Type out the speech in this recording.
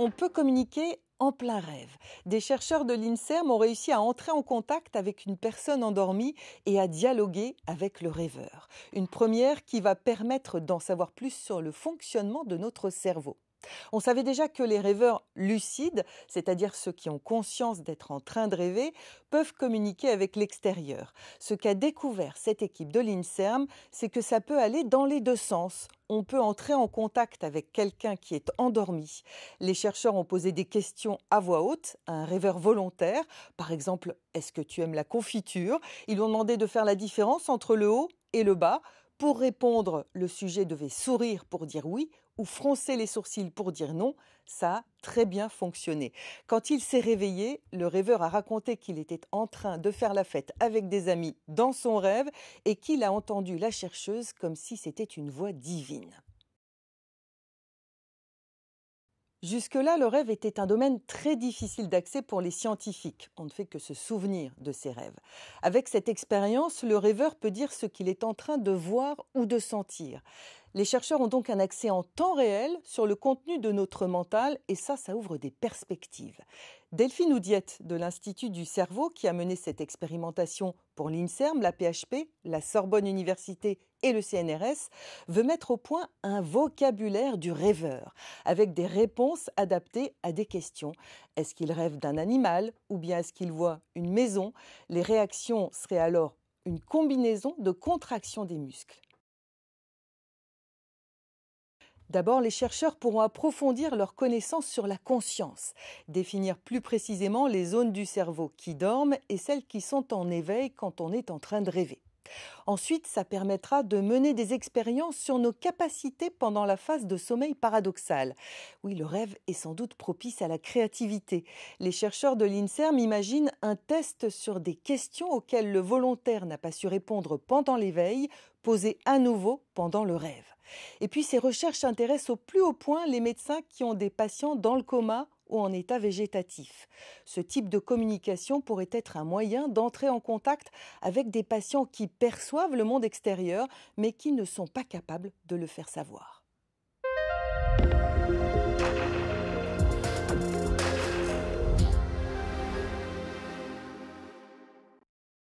On peut communiquer en plein rêve. Des chercheurs de l'INSERM ont réussi à entrer en contact avec une personne endormie et à dialoguer avec le rêveur. Une première qui va permettre d'en savoir plus sur le fonctionnement de notre cerveau. On savait déjà que les rêveurs lucides, c'est-à-dire ceux qui ont conscience d'être en train de rêver, peuvent communiquer avec l'extérieur. Ce qu'a découvert cette équipe de l'INSERM, c'est que ça peut aller dans les deux sens. On peut entrer en contact avec quelqu'un qui est endormi. Les chercheurs ont posé des questions à voix haute à un rêveur volontaire. Par exemple, est-ce que tu aimes la confiture? Ils ont demandé de faire la différence entre le haut et le bas pour répondre, le sujet devait sourire pour dire oui ou froncer les sourcils pour dire non. Ça a très bien fonctionné. Quand il s'est réveillé, le rêveur a raconté qu'il était en train de faire la fête avec des amis dans son rêve et qu'il a entendu la chercheuse comme si c'était une voix divine. Jusque-là, le rêve était un domaine très difficile d'accès pour les scientifiques. On ne fait que se souvenir de ses rêves. Avec cette expérience, le rêveur peut dire ce qu'il est en train de voir ou de sentir. Les chercheurs ont donc un accès en temps réel sur le contenu de notre mental et ça, ça ouvre des perspectives. Delphine Oudiette de l'Institut du cerveau qui a mené cette expérimentation pour l'INSERM, la PHP, la Sorbonne Université et le CNRS veut mettre au point un vocabulaire du rêveur avec des réponses adaptées à des questions. Est-ce qu'il rêve d'un animal ou bien est-ce qu'il voit une maison? Les réactions seraient alors une combinaison de contractions des muscles. D'abord, les chercheurs pourront approfondir leurs connaissances sur la conscience, définir plus précisément les zones du cerveau qui dorment et celles qui sont en éveil quand on est en train de rêver. Ensuite, ça permettra de mener des expériences sur nos capacités pendant la phase de sommeil paradoxal. Oui, le rêve est sans doute propice à la créativité. Les chercheurs de l'INSERM imaginent un test sur des questions auxquelles le volontaire n'a pas su répondre pendant l'éveil, posées à nouveau pendant le rêve. Et puis ces recherches intéressent au plus haut point les médecins qui ont des patients dans le coma ou en état végétatif. Ce type de communication pourrait être un moyen d'entrer en contact avec des patients qui perçoivent le monde extérieur mais qui ne sont pas capables de le faire savoir.